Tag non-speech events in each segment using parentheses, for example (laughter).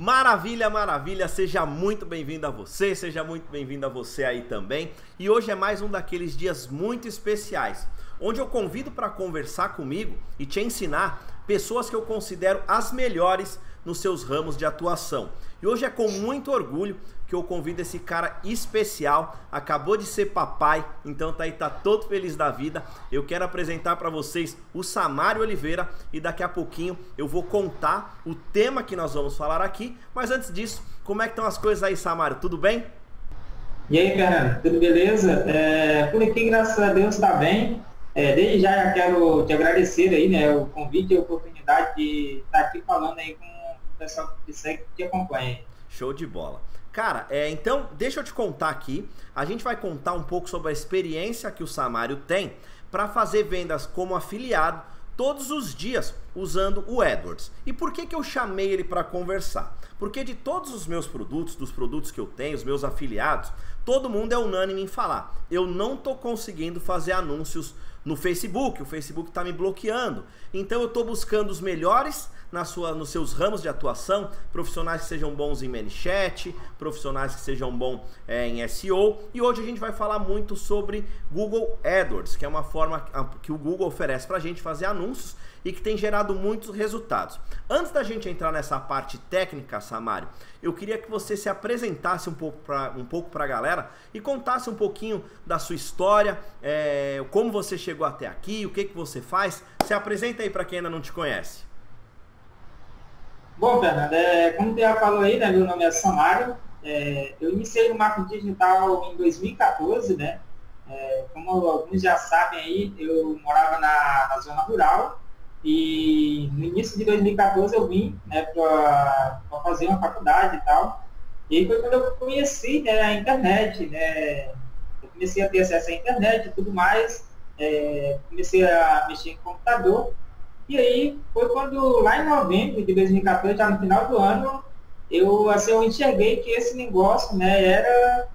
Maravilha, maravilha, seja muito bem-vindo a você, seja muito bem-vindo a você aí também. E hoje é mais um daqueles dias muito especiais, onde eu convido para conversar comigo e te ensinar pessoas que eu considero as melhores nos seus ramos de atuação. E hoje é com muito orgulho que eu convido esse cara especial, acabou de ser papai, então tá aí tá todo feliz da vida. Eu quero apresentar para vocês o Samário Oliveira e daqui a pouquinho eu vou contar o tema que nós vamos falar aqui, mas antes disso, como é que estão as coisas aí, Samário? Tudo bem? E aí, Fernando, tudo beleza? É, por aqui, graças a Deus, está bem. É, desde já, já quero te agradecer aí, né, o convite e a oportunidade de estar aqui falando aí com pessoal que segue, que acompanha. Show de bola. Cara, é, então deixa eu te contar aqui. A gente vai contar um pouco sobre a experiência que o Samário tem para fazer vendas como afiliado todos os dias usando o AdWords. E por que, que eu chamei ele para conversar? Porque de todos os meus produtos, dos produtos que eu tenho, os meus afiliados, todo mundo é unânime em falar. Eu não estou conseguindo fazer anúncios no Facebook, o Facebook está me bloqueando. Então eu estou buscando os melhores na sua, nos seus ramos de atuação, profissionais que sejam bons em ManyChat, profissionais que sejam bons é, em SEO. E hoje a gente vai falar muito sobre Google AdWords, que é uma forma que o Google oferece para a gente fazer anúncios e que tem gerado muitos resultados. Antes da gente entrar nessa parte técnica, Samário, eu queria que você se apresentasse um pouco para um pouco a galera e contasse um pouquinho da sua história, é, como você chegou até aqui, o que, que você faz. Se apresenta aí para quem ainda não te conhece. Bom, Fernando, é, como você já falou aí, né, meu nome é Samário. É, eu iniciei no marketing digital em 2014, né? É, como alguns já sabem aí, eu morava na, na, zona rural e no início de 2014 eu vim né, para fazer uma faculdade e tal. E aí foi quando eu conheci né, a internet, né? Eu comecei a ter acesso à internet e tudo mais, é, comecei a mexer em computador e aí foi quando, lá em novembro de 2014, já no final do ano, eu, assim, eu enxerguei que esse negócio né, era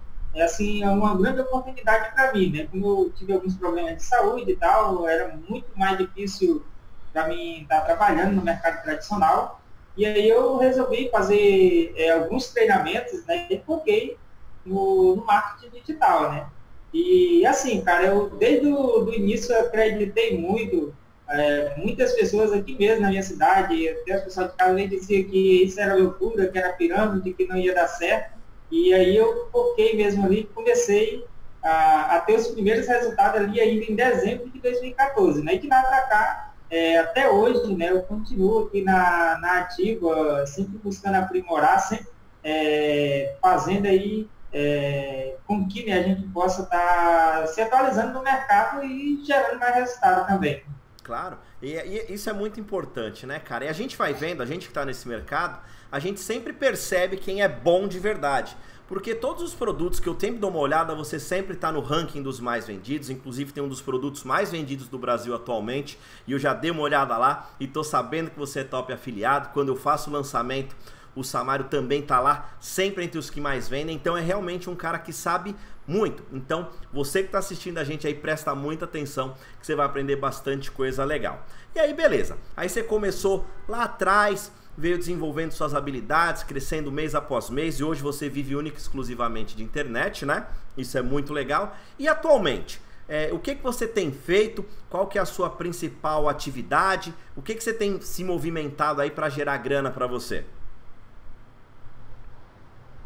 assim, uma grande oportunidade para mim. Né? Como eu tive alguns problemas de saúde e tal, era muito mais difícil para mim estar tá trabalhando no mercado tradicional. E aí eu resolvi fazer é, alguns treinamentos né, e foquei no, no, marketing digital. Né? E assim, cara, eu desde o do início acreditei muito é, muitas pessoas aqui mesmo na minha cidade, até as pessoas de casa diziam que isso era loucura, que era pirâmide, que não ia dar certo. E aí eu foquei mesmo ali e comecei a, a, ter os primeiros resultados ali ainda em dezembro de 2014. Né? E de lá para cá, é, até hoje, né, eu continuo aqui na, na ativa, sempre buscando aprimorar, sempre é, fazendo aí é, com que né, a gente possa estar tá se atualizando no mercado e gerando mais resultado também. Claro, e, e, isso é muito importante, né, cara? E a gente vai vendo, a gente que está nesse mercado, a gente sempre percebe quem é bom de verdade. Porque todos os produtos que eu sempre dou uma olhada, você sempre está no ranking dos mais vendidos. Inclusive tem um dos produtos mais vendidos do Brasil atualmente. E eu já dei uma olhada lá e tô sabendo que você é top afiliado. Quando eu faço o lançamento, o Samário também tá lá, sempre entre os que mais vendem. Então é realmente um cara que sabe muito. Então, você que está assistindo a gente aí, presta muita atenção, que você vai aprender bastante coisa legal. E aí, beleza. Aí você começou lá atrás, veio desenvolvendo suas habilidades, crescendo mês após mês, e hoje você vive única e exclusivamente de internet, né? Isso é muito legal. E atualmente, é, o que, que você tem feito? Qual que é a sua principal atividade? O que, que você tem se movimentado aí para gerar grana para você?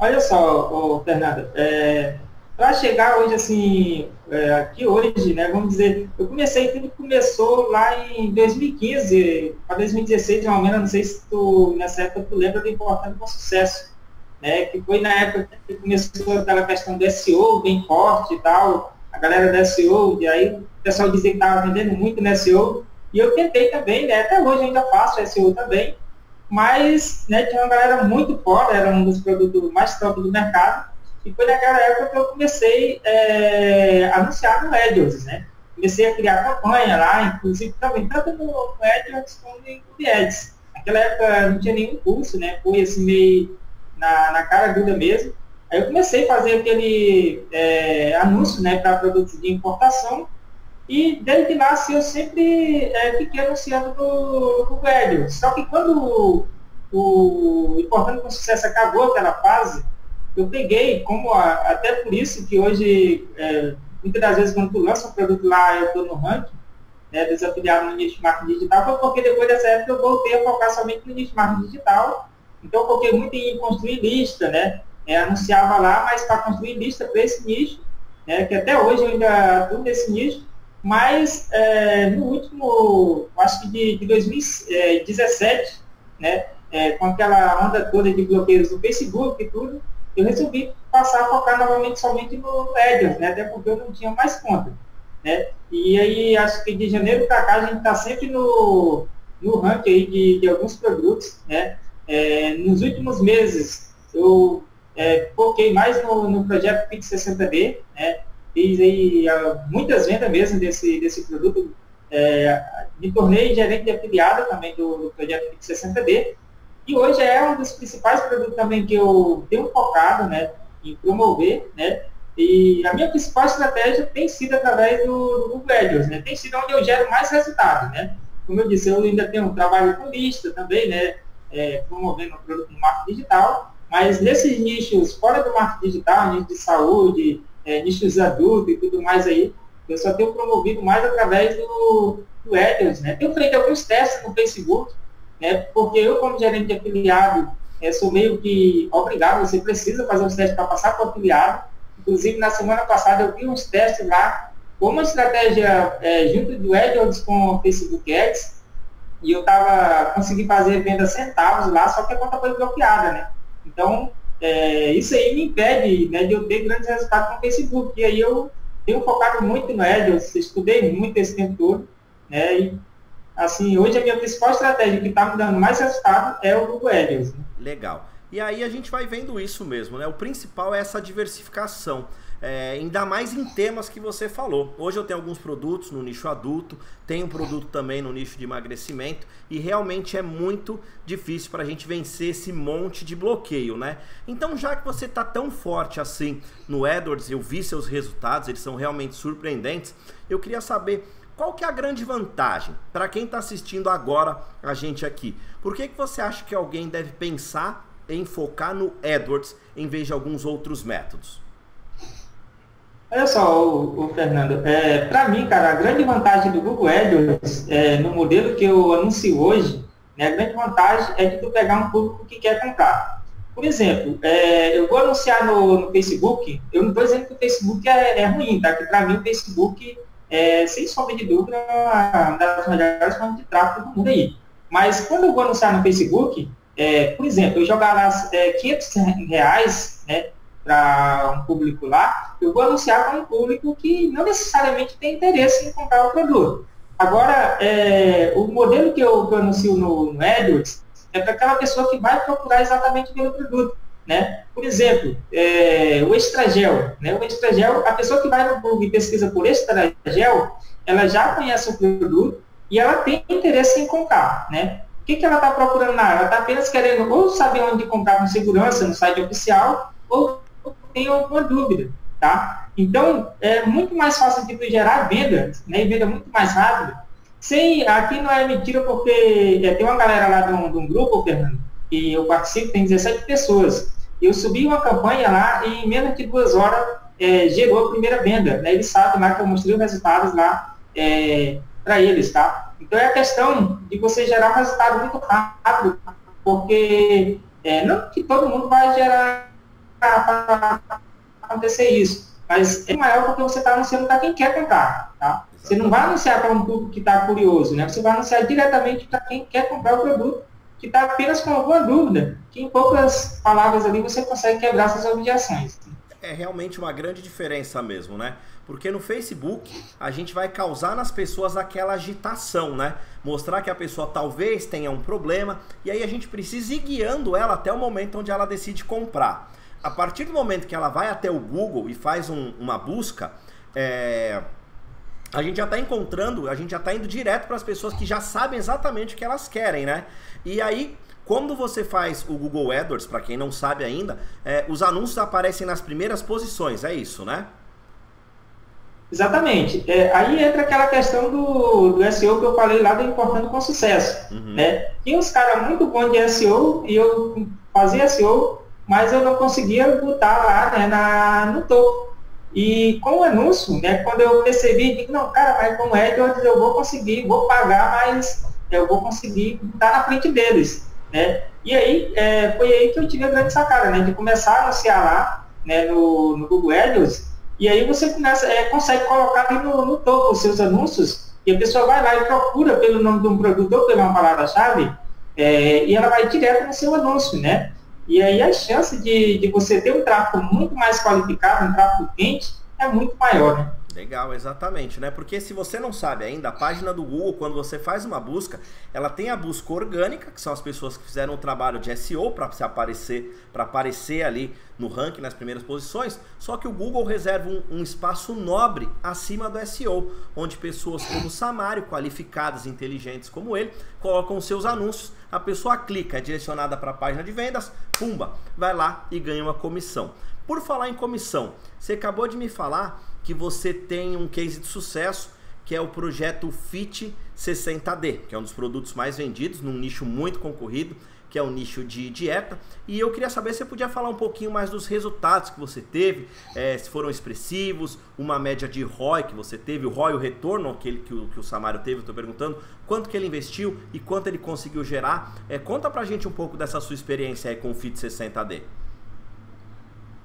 Olha só, ô, Fernando, é, para chegar hoje, assim, é, aqui hoje, né, vamos dizer, eu comecei, tudo começou lá em 2015 para 2016, mais ou menos, não sei se tu, nessa época tu lembra do Importando com Sucesso, né, que foi na época que começou aquela questão do SEO bem forte e tal, a galera do SEO, e aí o pessoal dizia que estava vendendo muito no SEO, e eu tentei também, né, até hoje ainda faço SEO também, mas né, tinha uma galera muito foda, era um dos produtos mais top do mercado, e foi naquela época que eu comecei é, a anunciar no AdWords, né? Comecei a criar campanha lá, inclusive também, tanto no, no AdWords como no Ads. Naquela época não tinha nenhum curso, né? Foi assim meio na, na cara dura mesmo. Aí eu comecei a fazer aquele é, anúncio né, para produtos de importação e desde lá assim, eu sempre é, fiquei anunciando no, no AdWords. Só que quando o importando com sucesso acabou aquela fase, eu peguei, como a, até por isso que hoje, é, muitas das vezes quando tu lança um produto lá, eu estou no ranking, né, desafiliado no nicho de marketing digital, foi porque depois dessa época eu voltei a focar somente no nicho de marketing digital. Então eu foquei muito em construir lista, né? É, anunciava lá, mas para construir lista para esse nicho, né, que até hoje eu ainda atuo nesse nicho, mas é, no último, acho que de, de 2017, né, é, com aquela onda toda de bloqueios do Facebook e tudo, eu resolvi passar a focar novamente somente no Edge, né, até porque eu não tinha mais conta. Né? E aí, acho que de janeiro para cá, a gente está sempre no, no ranking aí de, de alguns produtos. Né? É, nos últimos meses, eu é, foquei mais no, no projeto Pix 60D, né? Fiz aí muitas vendas mesmo desse, desse produto. É, me tornei gerente de afiliado também do, do projeto Pix 60D. E hoje é um dos principais produtos também que eu tenho focado né, em promover, né? E a minha principal estratégia tem sido através do, do Google né? Tem sido onde eu gero mais resultado, né? Como eu disse, eu ainda tenho um trabalho com lista também, né? É, promovendo o produto no marketing digital, mas nesses nichos fora do marketing digital, nicho de saúde, é, nichos adultos e tudo mais aí, eu só tenho promovido mais através do, do AdWords, né? Tenho feito alguns testes no Facebook, né? Porque eu, como gerente afiliado, é, sou meio que obrigado, você precisa fazer os testes para passar para o afiliado, Inclusive, na semana passada eu vi uns testes lá, com uma estratégia é, junto do AdWords com o Facebook Ads, e eu estava conseguindo fazer venda centavos lá, só que a conta foi bloqueada, né? Então, é, isso aí me impede né, de eu ter grandes resultados com o Facebook. E aí eu tenho focado muito no AdWords, estudei muito esse tempo todo, né? E, assim, hoje a minha principal estratégia que está me dando mais resultado é o Google AdWords. Né? Legal. E aí a gente vai vendo isso mesmo, né? O principal é essa diversificação. É, ainda mais em temas que você falou. Hoje eu tenho alguns produtos no nicho adulto, tenho um produto também no nicho de emagrecimento e realmente é muito difícil para a gente vencer esse monte de bloqueio, né? Então, já que você está tão forte assim no AdWords, eu vi seus resultados, eles são realmente surpreendentes. Eu queria saber qual que é a grande vantagem para quem está assistindo agora a gente aqui. Por que, que você acha que alguém deve pensar em focar no AdWords em vez de alguns outros métodos? Olha só, o, o Fernando, é, para mim, cara, a grande vantagem do Google AdWords, é, no modelo que eu anuncio hoje, né, a grande vantagem é de tu pegar um público que quer comprar. Por exemplo, é, eu vou anunciar no, no, Facebook, eu não estou dizendo que o Facebook é, é ruim, tá? Que para mim o Facebook é, sem sombra de dúvida, uma das melhores formas de tráfego do mundo aí. Mas quando eu vou anunciar no Facebook, é, por exemplo, eu jogar é, 500 reais né, para um público lá, eu vou anunciar para um público que não necessariamente tem interesse em comprar o produto. Agora, é, o modelo que eu, que eu anuncio no, no AdWords é para aquela pessoa que vai procurar exatamente pelo produto. Né? Por exemplo, é, o extragel. Né? O extragel, a pessoa que vai no Google e pesquisa por extragel, ela já conhece o produto e ela tem interesse em comprar. Né? Que, que ela está procurando na Ela está apenas querendo ou saber onde comprar com segurança no site oficial ou tem alguma dúvida, tá? Então, é muito mais fácil de gerar venda, né? E venda muito mais rápido. Sem, aqui não é mentira porque é, tem uma galera lá de um, de um grupo, Fernando, que eu participo, tem 17 pessoas. Eu subi uma campanha lá e em menos de duas horas é, gerou a primeira venda. Né? Eles sabem lá que eu mostrei os resultados lá é, para eles, tá? Então é a questão de você gerar um resultado muito rápido, porque é, não que todo mundo vai gerar para acontecer isso, mas é maior porque você está anunciando para quem quer comprar. Tá? Você não vai anunciar para um público que está curioso, né? você vai anunciar diretamente para quem quer comprar o produto, que está apenas com alguma dúvida, que em poucas palavras ali você consegue quebrar essas objeções. É realmente uma grande diferença mesmo, né? Porque no Facebook a gente vai causar nas pessoas aquela agitação, né? Mostrar que a pessoa talvez tenha um problema e aí a gente precisa ir guiando ela até o momento onde ela decide comprar. A partir do momento que ela vai até o Google e faz um, uma busca, é, a gente já está encontrando, a gente já está indo direto para as pessoas que já sabem exatamente o que elas querem, né? E aí quando você faz o Google AdWords, para quem não sabe ainda, é, os anúncios aparecem nas primeiras posições, é isso, né? Exatamente. É, aí entra aquela questão do, do SEO que eu falei lá do importando com sucesso. Uhum. Né? Tinha uns caras muito bons de SEO e eu fazia SEO, mas eu não conseguia botar lá né, na, no topo. E com o anúncio, né, quando eu percebi, digo, não, cara, mas com o AdWords eu vou conseguir, vou pagar, mas eu vou conseguir estar na frente deles. Né? E aí, é, foi aí que eu tive a grande sacada, né, de começar a anunciar lá né, no, no Google AdWords e aí você começa, é, consegue colocar ali no, no topo os seus anúncios, e a pessoa vai lá e procura pelo nome de um produto ou pela palavra-chave, é, e ela vai direto no seu anúncio, né? E aí a chance de, de você ter um tráfego muito mais qualificado, um tráfego quente, é muito maior, né? Legal, exatamente, né? Porque se você não sabe ainda, a página do Google, quando você faz uma busca, ela tem a busca orgânica, que são as pessoas que fizeram o trabalho de SEO para se aparecer, para aparecer ali no ranking nas primeiras posições. Só que o Google reserva um, um espaço nobre acima do SEO, onde pessoas como Samário, qualificadas, inteligentes como ele, colocam seus anúncios. A pessoa clica, é direcionada para a página de vendas, pumba, vai lá e ganha uma comissão. Por falar em comissão, você acabou de me falar que você tem um case de sucesso, que é o projeto Fit 60D, que é um dos produtos mais vendidos num nicho muito concorrido, que é o nicho de dieta. E eu queria saber se você podia falar um pouquinho mais dos resultados que você teve, é, se foram expressivos, uma média de ROI que você teve, o ROI, o retorno aquele que o, que o Samário teve, estou perguntando, quanto que ele investiu e quanto ele conseguiu gerar. É, conta pra gente um pouco dessa sua experiência aí com o Fit 60D.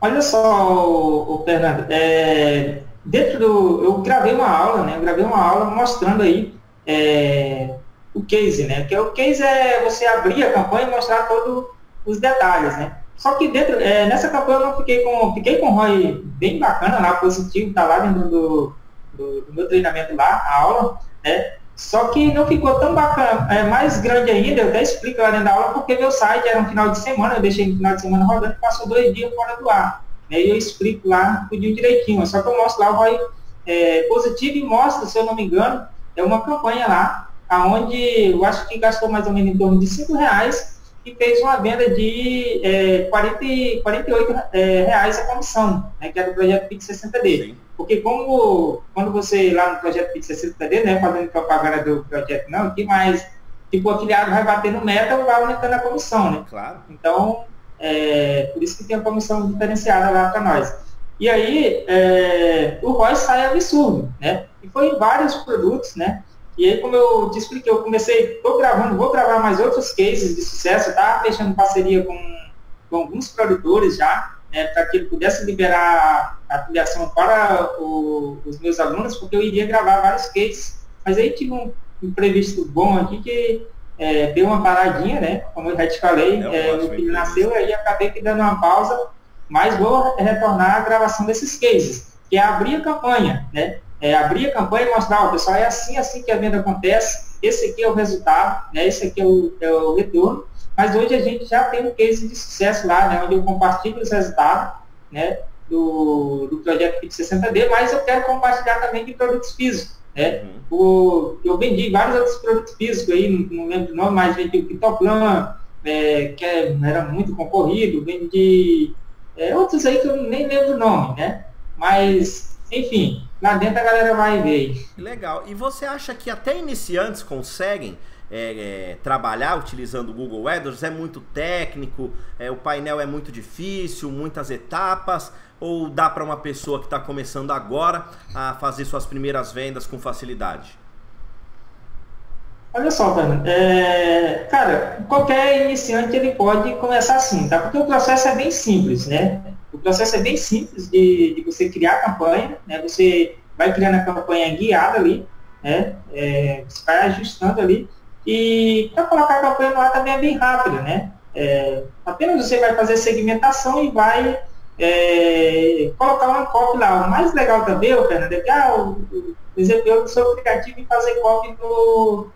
Olha só, o, Fernando, é, dentro do. Eu gravei uma aula, né? Eu gravei uma aula mostrando aí é, o case, né? Que é o case é você abrir a campanha e mostrar todos os detalhes, né? Só que dentro, é, nessa campanha eu não fiquei com. Fiquei com um ROI bem bacana lá, positivo, tá lá dentro do, do, do meu treinamento lá, a aula, né? Só que não ficou tão bacana, é mais grande ainda, eu até explico lá dentro da aula, porque meu site era um final de semana, eu deixei no final de semana rodando passou dois dias fora do ar. Né? E eu explico lá tudinho direitinho, só que eu mostro lá o ROI é, positivo e mostra, se eu não me engano, é uma campanha lá, aonde eu acho que gastou mais ou menos em torno de 5 reais e fez uma venda de é, 40, 48 é, reais a comissão, né, que era o projeto Pix 60D. Sim. Porque como quando você lá no projeto Pix 60D, né, fazendo propaganda do projeto não, que mais, tipo, o afiliado vai bater no meta, vai aumentando a comissão, né? Claro. Então, é, por isso que tem a comissão diferenciada lá para nós. E aí, é, o ROI sai absurdo, né? E foi em vários produtos, né? E aí, como eu te expliquei, eu comecei, estou gravando, vou gravar mais outros cases de sucesso, tá? Fechando parceria com, com alguns produtores já, né, para que ele pudesse liberar a afiliação para o, os meus alunos, porque eu iria gravar vários cases. Mas aí tive um imprevisto bom aqui que é, deu uma paradinha, né? Como eu já te falei, é, é, meu filho nasceu, aí acabei que dando uma pausa, mas vou retornar à gravação desses cases, que é abrir a campanha, né? É abrir a campanha e mostrar, ó, pessoal, é assim, assim que a venda acontece, esse aqui é o resultado, né? Esse aqui é o, é o retorno, mas hoje a gente já tem um case de sucesso lá, né, onde eu compartilho os resultados né, do, do projeto Pix 60D, mas eu quero compartilhar também de produtos físicos. Né? Uhum. O, eu vendi vários outros produtos físicos aí, não, não lembro o nome, mas vendi o Pitoplan, é, que é, era muito concorrido, vendi é, outros aí que eu nem lembro o nome, né? Mas, enfim, lá dentro a galera vai ver. Legal. E você acha que até iniciantes conseguem é, é, trabalhar utilizando o Google AdWords é muito técnico, é, o painel é muito difícil, muitas etapas, ou dá para uma pessoa que está começando agora a fazer suas primeiras vendas com facilidade? Olha só, Fernando, é, cara, qualquer iniciante ele pode começar assim, tá? Porque o processo é bem simples, né? O processo é bem simples de, de você criar a campanha, né? Você vai criando a campanha guiada ali, né? É, você vai ajustando ali e para colocar a campanha no ar também é bem rápido, né? É, apenas você vai fazer segmentação e vai é, colocar uma copy lá. O mais legal também, Fernando, é que ah, o, o exemplo do seu aplicativo e fazer copy no,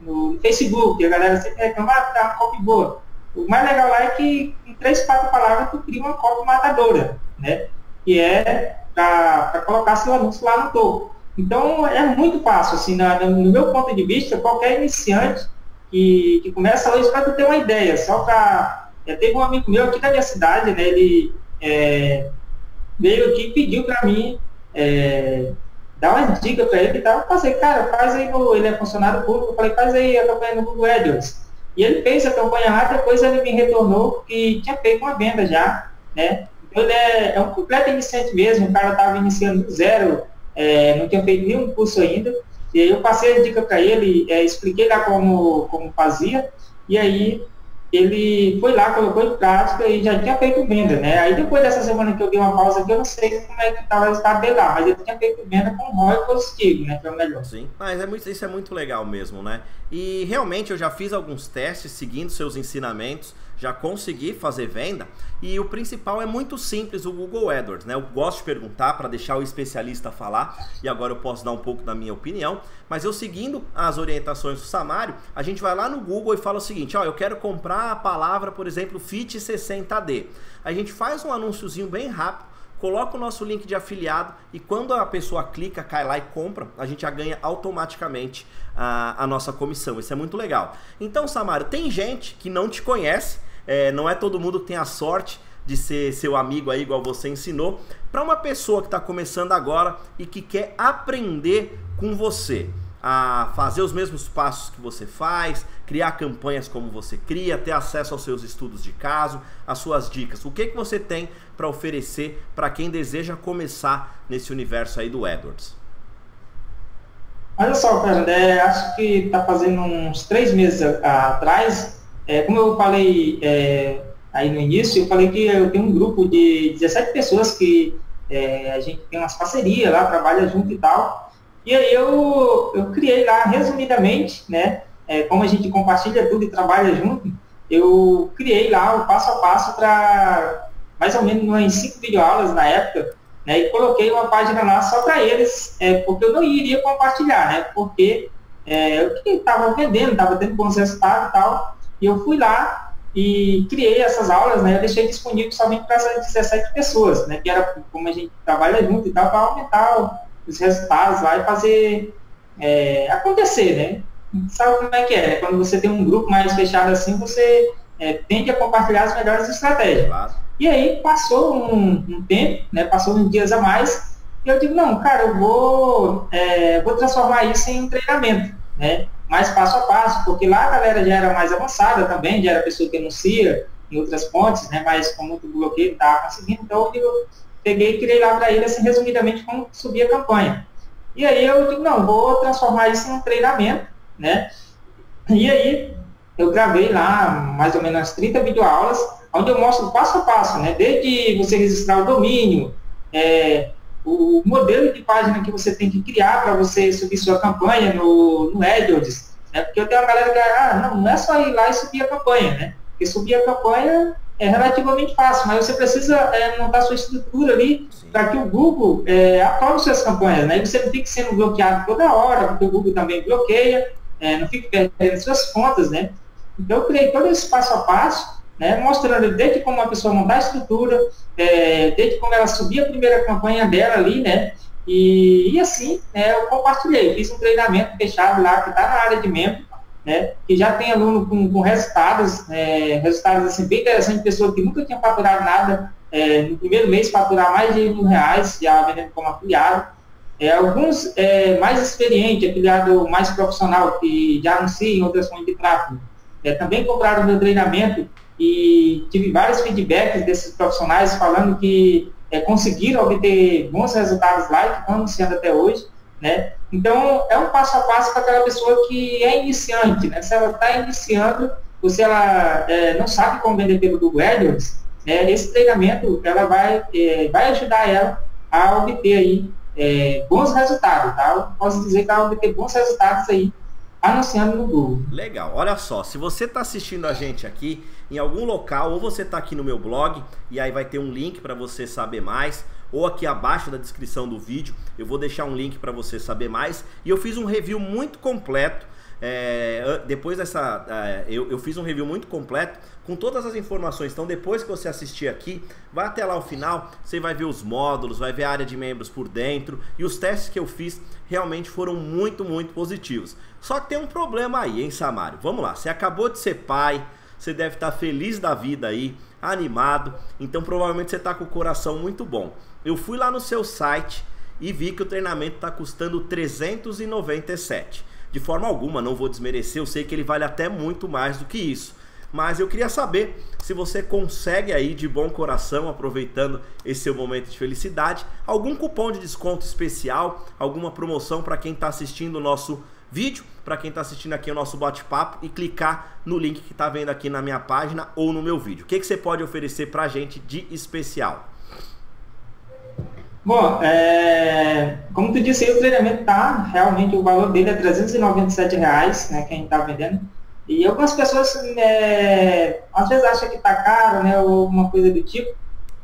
no Facebook. A galera sempre reclama, ah, tá uma copy boa. O mais legal lá é que em três, quatro palavras tu cria uma copy matadora, né? Que é para colocar seu anúncio lá no topo. Então, é muito fácil, assim, na, no meu ponto de vista, qualquer iniciante que, que começa hoje, para ter uma ideia, só para... É, teve um amigo meu aqui da minha cidade, né, ele é, veio aqui e pediu para mim é, dar uma dica para ele e tal. Eu passei, cara, faz aí. Ele é funcionário público, eu falei, faz aí a campanha no Google AdWords. E ele fez a campanha lá, depois ele me retornou que tinha feito uma venda já, né? Então ele é, é um completo iniciante mesmo, o cara estava iniciando do zero, é, não tinha feito nenhum curso ainda. E eu passei a dica para ele, é, expliquei lá como, como fazia, e aí ele foi lá, colocou em prática e já tinha feito venda, né? Aí depois dessa semana que eu dei uma pausa aqui, eu não sei como é que estava o resultado dele lá, mas ele tinha feito venda com ROI positivo, né? Que é o melhor. Sim, mas é muito, isso é muito legal mesmo, né? E realmente eu já fiz alguns testes seguindo seus ensinamentos já consegui fazer venda. E o principal é muito simples, o Google AdWords, né? Eu gosto de perguntar para deixar o especialista falar e agora eu posso dar um pouco da minha opinião, mas eu seguindo as orientações do Samário, a gente vai lá no Google e fala o seguinte, ó, eu quero comprar a palavra, por exemplo, Fit 60D. A gente faz um anúnciozinho bem rápido coloca o nosso link de afiliado e quando a pessoa clica, cai lá e compra, a gente já ganha automaticamente a, a nossa comissão. Isso é muito legal. Então, Samário, tem gente que não te conhece, é, não é todo mundo que tem a sorte de ser seu amigo aí, igual você ensinou. Para uma pessoa que está começando agora e que quer aprender com você a fazer os mesmos passos que você faz, criar campanhas como você cria, ter acesso aos seus estudos de caso, às suas dicas. O que, que você tem para oferecer para quem deseja começar nesse universo aí do AdWords? Olha só, Fernando, é, acho que está fazendo uns três meses atrás, é, como eu falei é, aí no início, eu falei que eu tenho um grupo de 17 pessoas que é, a gente tem umas parcerias lá, trabalha junto e tal, e aí eu, eu criei lá, resumidamente, né, é, como a gente compartilha tudo e trabalha junto, eu criei lá o passo a passo para mais ou menos umas cinco videoaulas na época, né, e coloquei uma página lá só para eles, é, porque eu não iria compartilhar, né, porque é, eu estava vendendo, estava tendo bons resultados e tal, e eu fui lá e criei essas aulas, né, eu deixei disponível somente para essas 17 pessoas, né, que era como a gente trabalha junto e tal, para aumentar os resultados lá e fazer é, acontecer, né? Sabe como é que é? Quando você tem um grupo mais fechado assim, você é, tende a compartilhar as melhores estratégias. Claro. E aí passou um, um, tempo, né? Passou uns dias a mais, e eu digo, não, cara, eu vou, é, vou transformar isso em um treinamento, né? Mais passo a passo, porque lá a galera já era mais avançada também, já era pessoa que anuncia em outras pontes, né? Mas com muito bloqueio estava conseguindo, então eu peguei e criei lá para ele, assim, resumidamente, como subir a campanha. E aí eu digo, não, vou transformar isso em um treinamento, né? E aí eu gravei lá mais ou menos 30 videoaulas, onde eu mostro passo a passo, né? Desde você registrar o domínio, é, o modelo de página que você tem que criar para você subir sua campanha no, no AdWords, né? Porque eu tenho uma galera que, ah, não, não é só ir lá e subir a campanha, né? Porque subir a campanha é relativamente fácil, mas você precisa é, montar sua estrutura ali para que o Google é, aprove suas campanhas. Né? E você não fique sendo bloqueado toda hora, porque o Google também bloqueia, é, não fique perdendo suas contas. Né? Então, eu criei todo esse passo a passo, né, mostrando desde como a pessoa montar a estrutura, é, desde como ela subir a primeira campanha dela ali, né? E, e assim, né, eu compartilhei, fiz um treinamento fechado lá, que está na área de membro, né, que já tem aluno com, com resultados, é, resultados assim, bem interessantes, pessoa que nunca tinha faturado nada, é, no primeiro mês faturar mais de mil reais, já vendendo como afiliado. É, alguns é, mais experientes, afiliado mais profissional, que já anuncia em outras fontes de tráfego, é, também compraram meu treinamento e tive vários feedbacks desses profissionais falando que é, conseguiram obter bons resultados lá e que estão anunciando até hoje. Né? Então, é um passo a passo para aquela pessoa que é iniciante. Né? Se ela está iniciando, ou se ela é, não sabe como vender pelo Google AdWords, né, esse treinamento ela vai, é, vai ajudar ela a obter aí, é, bons resultados. Tá? Eu posso dizer que ela vai obter bons resultados aí anunciando no Google. Legal. Olha só, se você está assistindo a gente aqui em algum local, ou você está aqui no meu blog, e aí vai ter um link para você saber mais, ou aqui abaixo da descrição do vídeo eu vou deixar um link para você saber mais. E eu fiz um review muito completo. É, depois dessa, é, eu, eu, fiz um review muito completo com todas as informações. Então, depois que você assistir aqui, vai até lá o final, você vai ver os módulos, vai ver a área de membros por dentro e os testes que eu fiz realmente foram muito, muito positivos. Só que tem um problema aí, hein, Samário? Vamos lá, você acabou de ser pai, você deve estar feliz da vida aí, animado, então provavelmente você está com o coração muito bom. Eu fui lá no seu site e vi que o treinamento está custando 397. De forma alguma, não vou desmerecer, eu sei que ele vale até muito mais do que isso. Mas eu queria saber se você consegue aí de bom coração, aproveitando esse seu momento de felicidade, algum cupom de desconto especial, alguma promoção para quem está assistindo o nosso vídeo, para quem está assistindo aqui o nosso bate-papo e clicar no link que está vendo aqui na minha página ou no meu vídeo. O que, que você pode oferecer para a gente de especial? Bom, é, como tu disse, o treinamento tá, realmente o valor dele é 397 reais, né, que a gente está vendendo. E algumas pessoas, é, às vezes, acham que está caro, né, ou alguma coisa do tipo,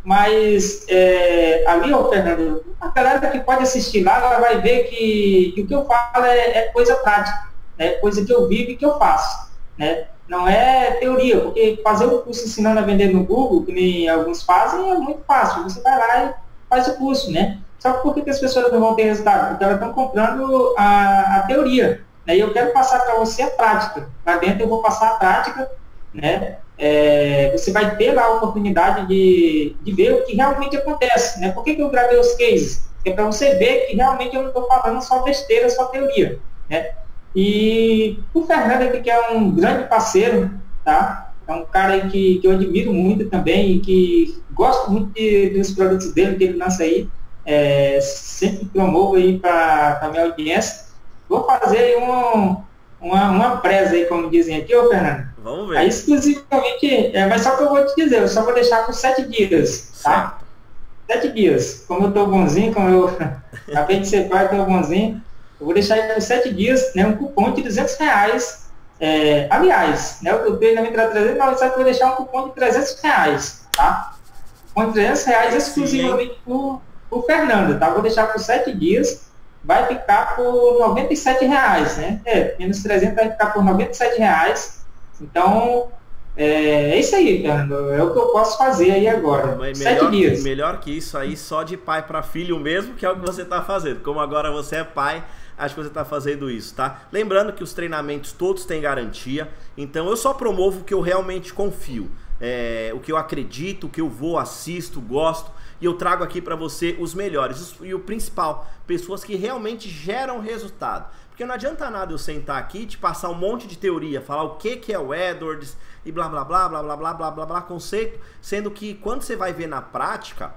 mas é, ali, ô Fernando, a galera que pode assistir lá, ela vai ver que, que o que eu falo é, é, coisa prática, é coisa que eu vivo e que eu faço, né? Não é teoria, porque fazer o curso ensinando a vender no Google, que nem alguns fazem, é muito fácil. Você vai lá e faz o curso, né? Só que por que, que as pessoas não vão ter resultado? Porque elas estão comprando a, a teoria. Né? E eu quero passar para você a prática. Lá dentro eu vou passar a prática, né? É, você vai ter lá a oportunidade de, de ver o que realmente acontece. Né? Por que, que eu gravei os cases? É para você ver que realmente eu não estou falando só besteira, só teoria. Né? E o Fernando aqui, que é um grande parceiro, tá? É um cara que, que eu admiro muito também e que gosto muito de, dos produtos dele que ele lança aí. É, sempre promovo aí para a minha audiência. Vou fazer um, uma, uma presa aí, como dizem aqui, ô Fernando. Vamos ver. Aí exclusivamente, é, mas só que eu vou te dizer, eu só vou deixar por sete dias, tá? Certo. Sete dias. Como eu tô bonzinho, como eu (laughs) acabei de ser pai, tô bonzinho, eu vou deixar aí por sete dias, né, um cupom de 200 reais é, aliás, né, o treinamento era 300, mas eu vou deixar um cupom de 300 reais, tá? Com 300 reais exclusivamente para o Fernando, tá? Vou deixar por 7 dias, vai ficar por 97 reais, né? É, menos 300 vai ficar por 97 reais. Então, é, é isso aí, Fernando. É o que eu posso fazer aí agora. Mas Sete melhor, dias. Melhor que isso aí, só de pai para filho mesmo, que é o que você está fazendo. Como agora você é pai, acho que você está fazendo isso, tá? Lembrando que os treinamentos todos têm garantia, então eu só promovo o que eu realmente confio, é, o que eu acredito, o que eu vou, assisto, gosto e eu trago aqui para você os melhores e o principal, pessoas que realmente geram resultado. Porque não adianta nada eu sentar aqui e te passar um monte de teoria, falar o que, que é o AdWords e blá blá blá blá blá blá blá blá blá conceito, sendo que quando você vai ver na prática,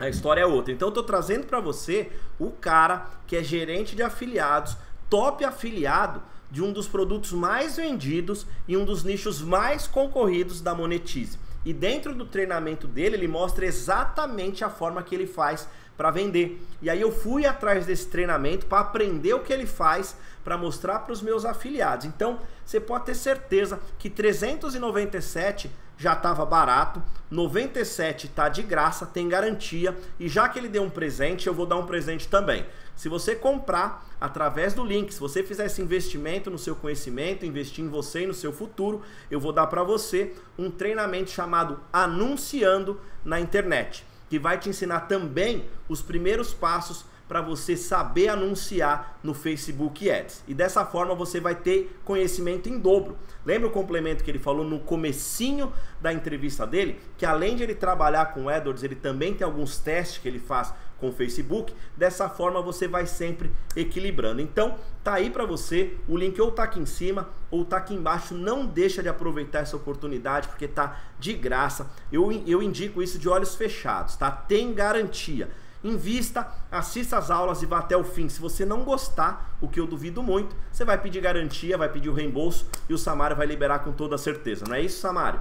a história é outra. Então eu tô trazendo para você o cara que é gerente de afiliados, top afiliado de um dos produtos mais vendidos e um dos nichos mais concorridos da Monetize. E dentro do treinamento dele, ele mostra exatamente a forma que ele faz para vender. E aí eu fui atrás desse treinamento para aprender o que ele faz para mostrar para os meus afiliados. Então, você pode ter certeza que 397 já estava barato, 97 está de graça, tem garantia e já que ele deu um presente, eu vou dar um presente também. Se você comprar através do link, se você fizer esse investimento no seu conhecimento, investir em você e no seu futuro, eu vou dar para você um treinamento chamado Anunciando na Internet, que vai te ensinar também os primeiros passos para você saber anunciar no Facebook Ads. E dessa forma você vai ter conhecimento em dobro. Lembra o complemento que ele falou no comecinho da entrevista dele? Que além de ele trabalhar com AdWords, ele também tem alguns testes que ele faz com o Facebook. Dessa forma você vai sempre equilibrando. Então, tá aí para você, o link ou tá aqui em cima ou tá aqui embaixo. Não deixa de aproveitar essa oportunidade porque tá de graça. Eu, eu indico isso de olhos fechados, tá? Tem garantia. Invista, assista as aulas e vá até o fim. Se você não gostar, o que eu duvido muito, você vai pedir garantia, vai pedir o reembolso e o Samário vai liberar com toda certeza. Não é isso, Samário?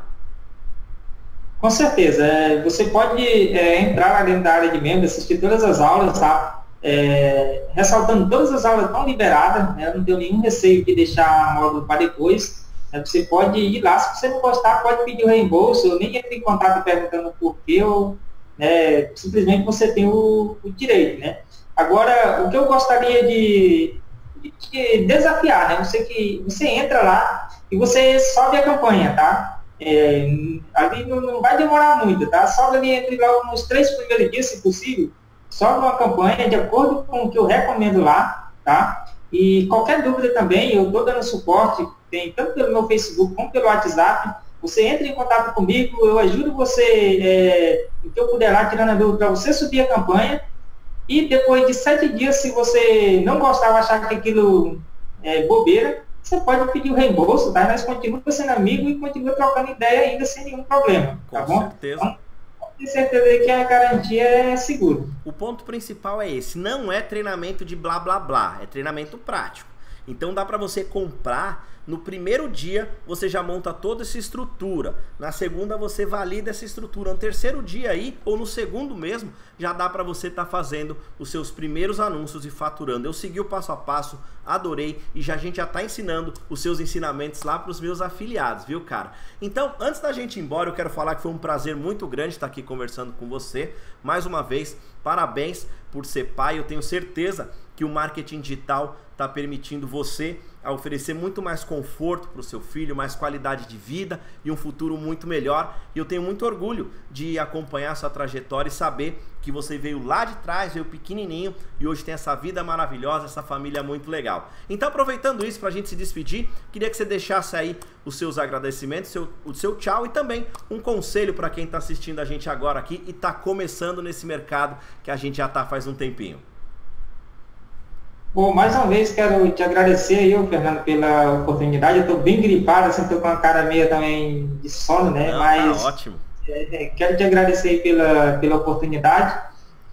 Com certeza. É, você pode é, entrar lá dentro da área de membros, assistir todas as aulas, tá? É, ressaltando todas as aulas estão liberadas, né? Não tenho nenhum receio de deixar a módulo para depois. Né? Você pode ir lá, se você não gostar, pode pedir o reembolso, eu nem entre em contato perguntando por quê ou né, simplesmente você tem o, o, direito, né? Agora, o que eu gostaria de, de, de, desafiar, né? Você que você entra lá e você sobe a campanha, tá? É, ali não, não, vai demorar muito, tá? Sobe ali entre logo nos três primeiros dias, se possível, sobe uma campanha de acordo com o que eu recomendo lá, tá? E qualquer dúvida também, eu estou dando suporte, tem tanto pelo meu Facebook como pelo WhatsApp, você entra em contato comigo, eu ajudo você, é, o que eu puder lá, tirando a dúvida, para você subir a campanha. E depois de sete dias, se você não gostava, achar que aquilo é bobeira, você pode pedir o reembolso, tá? Nós continuamos sendo amigos e continuamos trocando ideia ainda sem nenhum problema, tá Com bom? certeza. Então, ter certeza que a garantia é segura. O ponto principal é esse, não é treinamento de blá blá blá, é treinamento prático. Então dá para você comprar no primeiro dia você já monta toda essa estrutura. Na segunda você valida essa estrutura. No terceiro dia aí ou no segundo mesmo já dá para você estar tá fazendo os seus primeiros anúncios e faturando. Eu segui o passo a passo, adorei e já a gente já está ensinando os seus ensinamentos lá para os meus afiliados, viu, cara? Então, antes da gente ir embora, eu quero falar que foi um prazer muito grande estar aqui conversando com você. Mais uma vez, parabéns por ser pai. Eu tenho certeza que o marketing digital está permitindo você a oferecer muito mais conforto para o seu filho, mais qualidade de vida e um futuro muito melhor. E eu tenho muito orgulho de acompanhar sua trajetória e saber que você veio lá de trás, veio pequenininho e hoje tem essa vida maravilhosa, essa família muito legal. Então, aproveitando isso para a gente se despedir, queria que você deixasse aí os seus agradecimentos, seu, o seu tchau e também um conselho para quem está assistindo a gente agora aqui e está começando nesse mercado que a gente já está faz um tempinho. Bom, mais uma vez quero te agradecer aí, Fernando, pela oportunidade. Eu estou bem gripado, assim, estou com uma cara meio também de sono, né? Não, Mas tá ótimo. É, é, quero te agradecer aí pela, pela oportunidade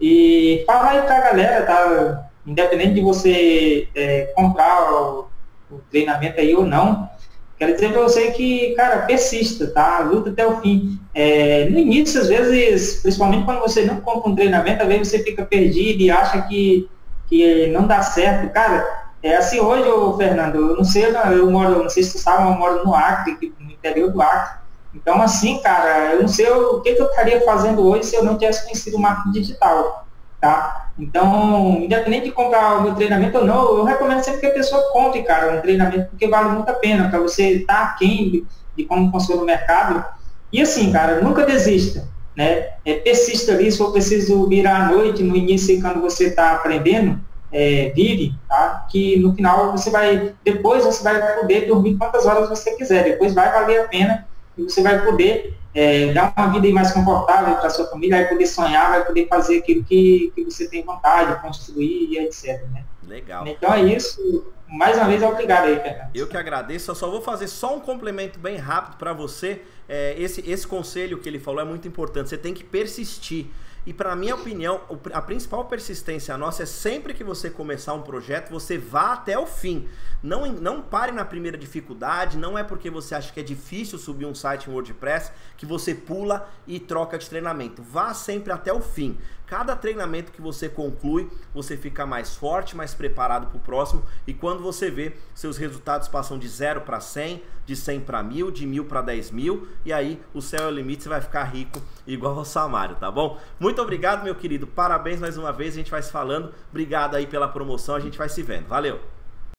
e falar aí para a galera, tá? Independente de você é, comprar o, o, treinamento aí ou não, quero dizer para você que, cara, persista, tá? Luta até o fim. É, no início, às vezes, principalmente quando você não compra um treinamento, às vezes você fica perdido e acha que que não dá certo. Cara, é assim hoje, ô, Fernando, eu não sei, eu moro, não sei se tu sabe, eu moro no Acre, no interior do Acre. Então, assim, cara, eu não sei o que, que eu estaria fazendo hoje se eu não tivesse conhecido o marketing digital, tá? Então, independente de comprar o meu treinamento ou não, eu recomendo sempre que a pessoa compre, cara, um treinamento, porque vale muito a pena, para você estar tá aquém de, como funciona o mercado. E assim, cara, nunca desista né? É, persista ali, se for preciso virar à noite, no início, quando você está aprendendo, é, vive, tá? Que no final você vai, depois você vai poder dormir quantas horas você quiser, depois vai valer a pena e você vai poder é, dar uma vida mais confortável para sua família, vai poder sonhar, vai poder fazer aquilo que, que você tem vontade, construir e etc. Né? Legal. Então é isso. Mais uma vez, obrigado aí, Fernando. Eu que agradeço. Eu só vou fazer só um complemento bem rápido para você. É, esse, esse conselho que ele falou é muito importante. Você tem que persistir. E para minha opinião, a principal persistência nossa é sempre que você começar um projeto, você vá até o fim. Não, não pare na primeira dificuldade, não é porque você acha que é difícil subir um site em WordPress que você pula e troca de treinamento. Vá sempre até o fim. Cada treinamento que você conclui, você fica mais forte, mais preparado para o próximo. E quando você vê, seus resultados passam de 0 para 100, de 100 para 1000, de 1000 para 10 mil. E aí o céu é o limite, você vai ficar rico igual ao Samário, tá bom? Muito obrigado, meu querido. Parabéns mais uma vez. A gente vai se falando. Obrigado aí pela promoção. A gente vai se vendo. Valeu!